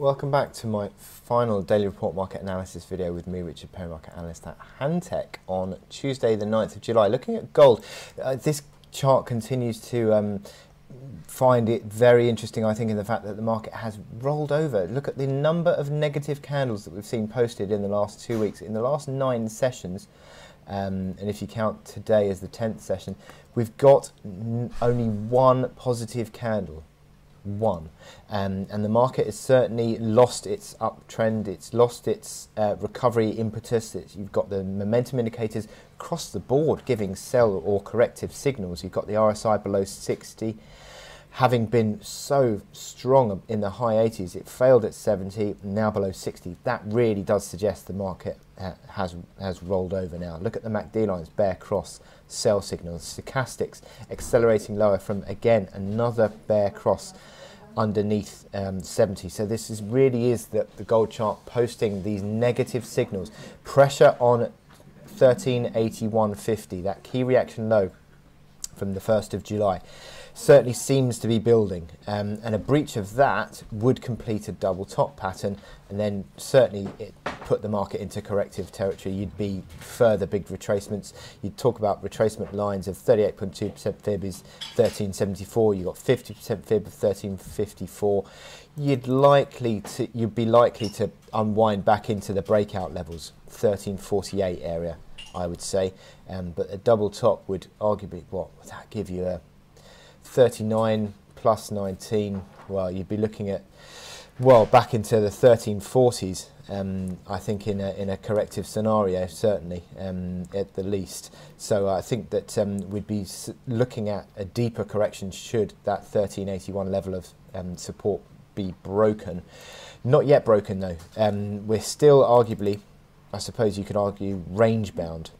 Welcome back to my final daily report market analysis video with me, Richard Perry, market analyst at Hantec on Tuesday, the 9th of July. Looking at gold, uh, this chart continues to um, find it very interesting, I think, in the fact that the market has rolled over. Look at the number of negative candles that we've seen posted in the last two weeks. In the last nine sessions, um, and if you count today as the 10th session, we've got only one positive candle one. Um, and the market has certainly lost its uptrend, it's lost its uh, recovery impetus. It's, you've got the momentum indicators across the board giving sell or corrective signals. You've got the RSI below 60. Having been so strong in the high 80s, it failed at 70, now below 60. That really does suggest the market has has rolled over now. Look at the MACD lines, bear cross, sell signals, stochastics accelerating lower from again another bear cross underneath um, 70. So this is really is the, the gold chart posting these negative signals. Pressure on 1381.50, that key reaction low from the 1st of July certainly seems to be building. Um, and a breach of that would complete a double top pattern and then certainly it put the market into corrective territory. You'd be further big retracements. You'd talk about retracement lines of 38.2% fib is 1374. You've got 50% fib of 1354. You'd likely to you'd be likely to unwind back into the breakout levels, 1348 area, I would say. Um, but a double top would arguably what would that give you a 39 plus 19, well, you'd be looking at, well, back into the 1340s, um, I think, in a, in a corrective scenario, certainly, um, at the least. So I think that um, we'd be looking at a deeper correction should that 1381 level of um, support be broken. Not yet broken, though. Um, we're still arguably, I suppose you could argue, range bound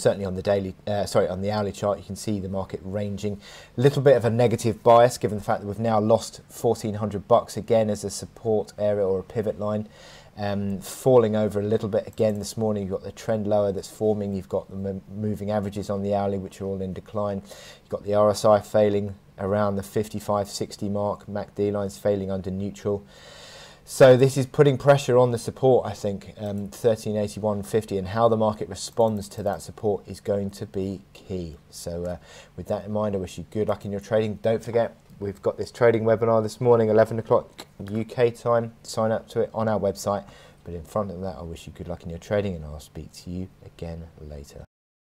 certainly on the daily, uh, sorry, on the hourly chart, you can see the market ranging. A little bit of a negative bias given the fact that we've now lost 1400 bucks again as a support area or a pivot line. Um, falling over a little bit again this morning. You've got the trend lower that's forming. You've got the moving averages on the hourly, which are all in decline. You've got the RSI failing around the 55-60 mark. MACD lines failing under neutral. So this is putting pressure on the support, I think, um, 1381.50, and how the market responds to that support is going to be key. So uh, with that in mind, I wish you good luck in your trading. Don't forget, we've got this trading webinar this morning, 11 o'clock UK time. Sign up to it on our website. But in front of that, I wish you good luck in your trading, and I'll speak to you again later.